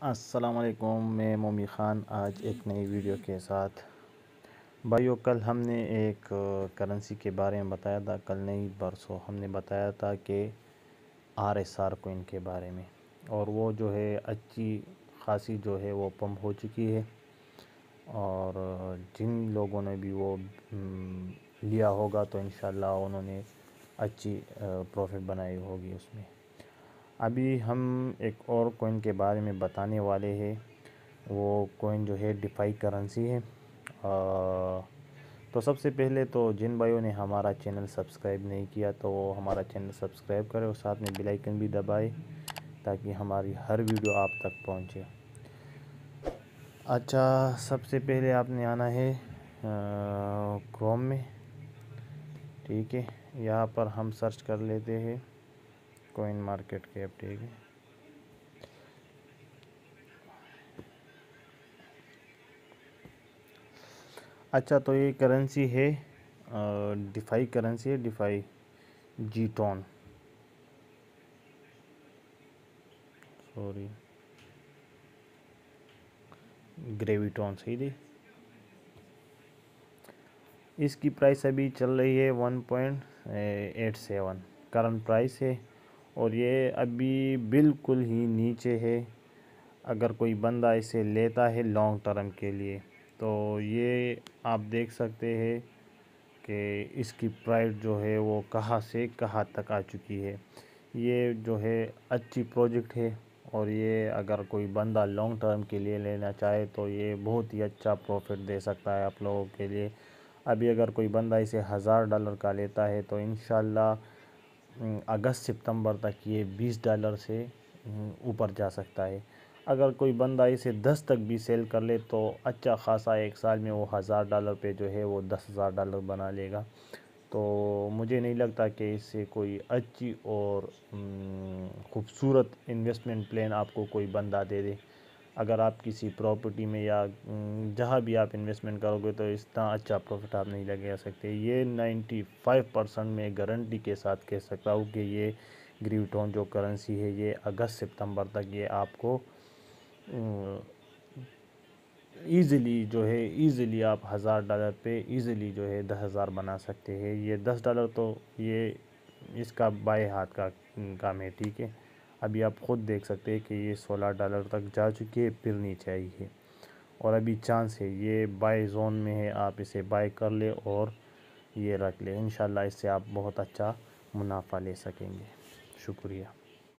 असलकुम मैं मोमी ख़ान आज एक नई वीडियो के साथ। भाइयों, कल हमने एक करेंसी के बारे में बताया था। कल नहीं बरसों हमने बताया था कि आर एस आर के बारे में। और वो जो है, अच्छी खासी जो है, वो पम्प हो चुकी है। और जिन लोगों ने भी वो लिया होगा तो इन उन्होंने अच्छी प्रॉफिट बनाई होगी उसमें। अभी हम एक और कोइन के बारे में बताने वाले हैं। वो कोइन जो है डिफाई करेंसी है। तो सबसे पहले तो जिन भाइयों ने हमारा चैनल सब्सक्राइब नहीं किया तो वो हमारा चैनल सब्सक्राइब करें और साथ में बेल आइकन भी दबाए, ताकि हमारी हर वीडियो आप तक पहुँचे। अच्छा सबसे पहले आपने आना है क्रोम में। ठीक है, यहाँ पर हम सर्च कर लेते हैं। कोइन मार्केट कैप ठीक है। अच्छा तो ये करेंसी है डिफाई करेंसी है DeFi G tone sorry Graviton सही थी इसकी प्राइस अभी चल रही है one point eight seven current price है। और ये अभी बिल्कुल ही नीचे है। अगर कोई बंदा इसे लेता है लॉन्ग टर्म के लिए तो ये आप देख सकते हैं कि इसकी प्राइस जो है वो कहाँ से कहाँ तक आ चुकी है। ये जो है अच्छी प्रोजेक्ट है और ये अगर कोई बंदा लॉन्ग टर्म के लिए लेना चाहे तो ये बहुत ही अच्छा प्रॉफिट दे सकता है आप लोगों के लिए। अभी अगर कोई बंदा इसे हज़ार डॉलर का लेता है तो इन अगस्त सितंबर तक ये बीस डॉलर से ऊपर जा सकता है। अगर कोई बंदा इसे दस तक भी सेल कर ले तो अच्छा खासा एक साल में वो हज़ार डॉलर पे जो है वो दस हज़ार डॉलर बना लेगा। तो मुझे नहीं लगता कि इससे कोई अच्छी और ख़ूबसूरत इन्वेस्टमेंट प्लान आपको कोई बंदा दे दे। अगर आप किसी प्रॉपर्टी में या जहाँ भी आप इन्वेस्टमेंट करोगे तो इतना अच्छा प्रॉफिट आप नहीं लगा सकते। ये 95 परसेंट में गारंटी के साथ कह सकता हूँ कि ये ग्रीवटोन जो करेंसी है, ये अगस्त सितंबर तक ये आपको ईज़िली जो है ईज़िली आप हज़ार डॉलर पे ईज़िली जो है दस हज़ार बना सकते हैं। ये दस डॉलर तो ये, इसका बाएँ हाथ का काम है, ठीक है? अभी आप ख़ुद देख सकते हैं कि ये सोलह डॉलर तक जा चुके है, फिर नीचे आई है। और अभी चांस है, ये बाय जोन में है, आप इसे बाय कर ले और ये रख ले। इन इससे आप बहुत अच्छा मुनाफा ले सकेंगे। शुक्रिया।